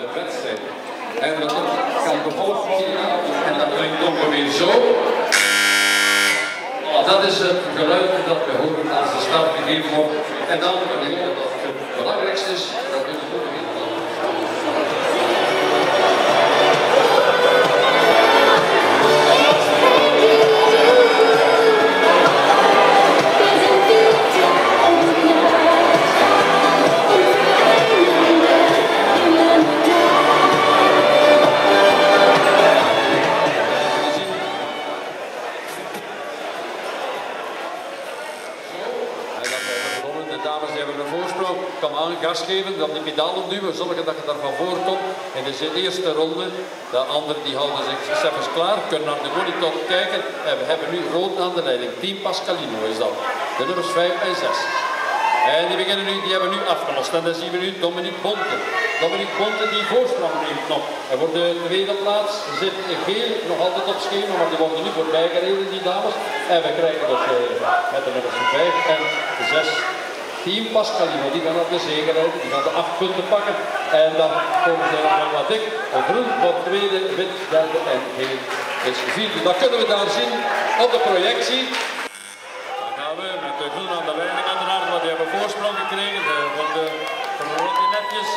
de. En dat kan gevolgd worden en dat klinkt ongeveer zo. Oh, dat is het geluid dat we horen als de start gegeven wordt. En dan, het belangrijkste is, we het ook gas geven, dan die pedalen duwen, zorgen dat je daarvan voorkomt. En dus de eerste ronde, de anderen die houden zich zelfs klaar, kunnen naar de monitor kijken. En we hebben nu rood aan de leiding. Team Pascalino is dat. De nummers 5 en 6. En die, beginnen nu, die hebben nu afgelost. En dan zien we nu Dominique Bonte. Dominique Bonte die voorsprong neemt nog. En voor de tweede plaats zit geel nog altijd op schema, maar die worden nu voorbij gereden, die dames. En we krijgen dus uh, met de nummers 5 en 6 Team Pascalino, die gaan op de rijden, die gaan de acht punten pakken. En dan komen nog wat dik. Groen wordt tweede, wit derde en geel is vierde. Dat kunnen we daar zien op de projectie. Dan gaan we met de groen aan de leiding want die hebben voorsprong gekregen van de, van de netjes.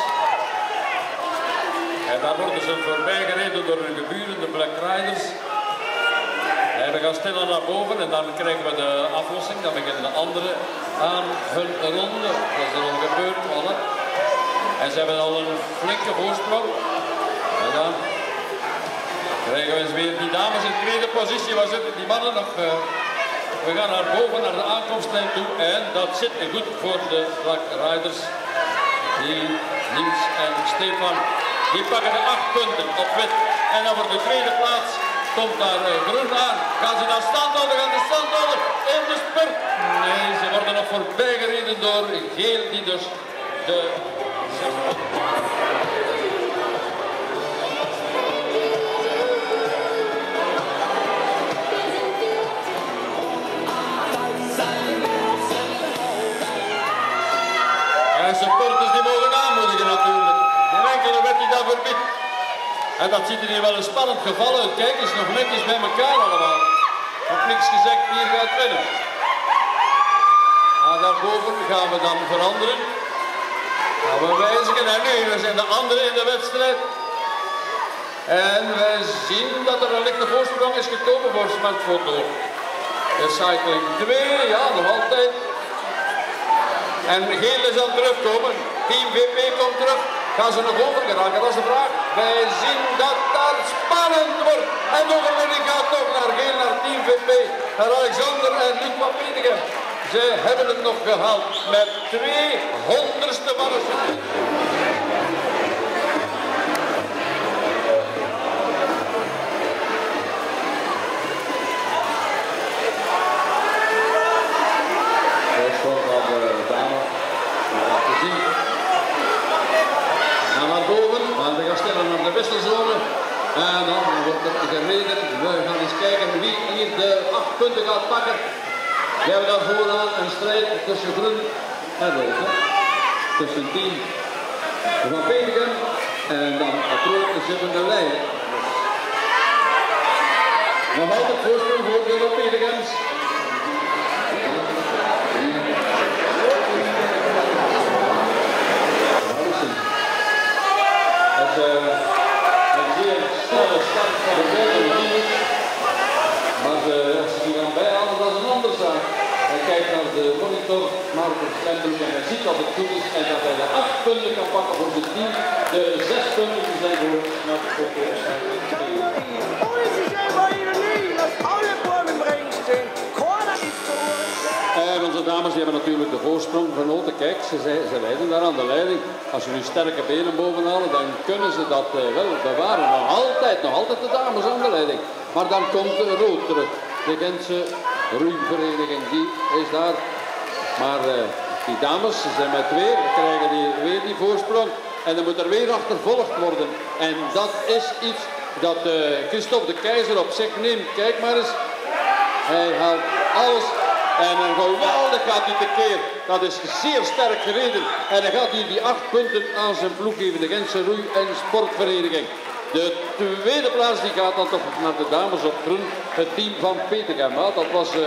En dan worden ze voorbij gereden door hun geburen, de Black Riders. We gaan stil naar boven en dan krijgen we de aflossing. Dan beginnen de anderen aan hun ronde. Dat is er al gebeurd, alle. En ze hebben al een flinke voorsprong. En dan krijgen we eens weer die dames in tweede positie. Waar zitten die mannen nog? Uh, we gaan naar boven, naar de aankomstlijn toe. En dat zit goed voor de Black Riders. Die Niels en Stefan, die pakken de acht punten op wit. En dan voor de tweede plaats komt daar uh, groen aan. Gaan ze dan stand houden? Gaan de stand houden in de spurt? Nee, ze worden nog voorbij gereden door geel die dus de... En supporters die mogen En dat ziet er hier wel een spannend geval uit. Kijk eens, nog netjes bij elkaar allemaal. Nog niks gezegd, hier gaat winnen. Maar daarboven gaan we dan veranderen. Gaan we wijzigen. En nu zijn de anderen in de wedstrijd. En wij zien dat er een lichte voorsprong is gekomen voor Smartfoto. Cycling 2, ja, nog altijd. En is aan terugkomen. Team VP komt terug. Gaan ze nog over geraken? Dat is de vraag. Wij zien spannend wordt. En de overwinning gaat toch naar geel, naar Team VP. Naar Alexander en Luc van. Ze hebben het nog gehaald met twee honderdste van We gaan eens kijken wie hier de acht punten gaat pakken. We hebben daar vooraan een strijd tussen groen en rood. Tussen team van en dan rood zittende leider. Nog altijd voorsprong voor de Petegems. Maar uh, als je die dan bijhalen, dat is een andere zaak. Hij kijkt naar de Marcus Stempel, en hij dat het is en dat hij de acht punten kan pakken voor zijn team. De zes punten die zijn voor naar de. En onze dames die hebben natuurlijk de voorsprong genoten. Kijk, ze, ze leiden daar aan de leiding. Als ze nu sterke benen bovenhalen, dan kunnen ze dat uh, wel bewaren. Nog altijd, nog altijd de dames aan de leiding. Maar dan komt de rood terug. De Gentse roeivereniging, die is daar. Maar uh, die dames, ze zijn met twee, krijgen die, weer die voorsprong. En dan moet er weer achtervolgd worden. En dat is iets dat uh, Christophe de Keizer op zich neemt. Kijk maar eens. Hij haalt alles En een geweldig gaat hij tekeer. Dat is zeer sterk gereden. En dan gaat hij die acht punten aan zijn ploeg geven. De Gentse Roei- en Sportvereniging. De tweede plaats die gaat dan toch naar de dames op groen. Het team van Peter Gemma. Dat was eh,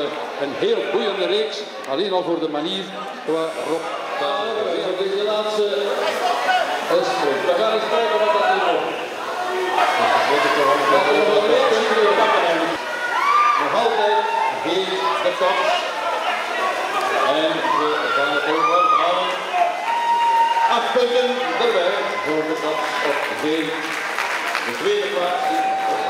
een heel boeiende reeks. Alleen al voor de manier waarop dat deze laatste is. We gaan eens kijken wat dat wordt. Nog altijd de tops. En we gaan het ook halen. Acht punten erbij voor de tops op geen. Muito bem,